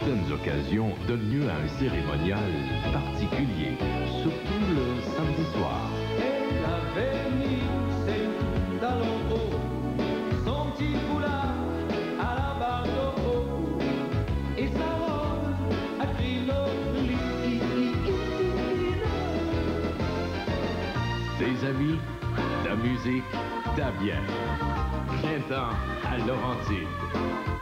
certaines occasions donnent lieu à un cérémonial particulier, surtout le samedi soir. Des amis, de la musique, de la bière. Printemps à Laurentide.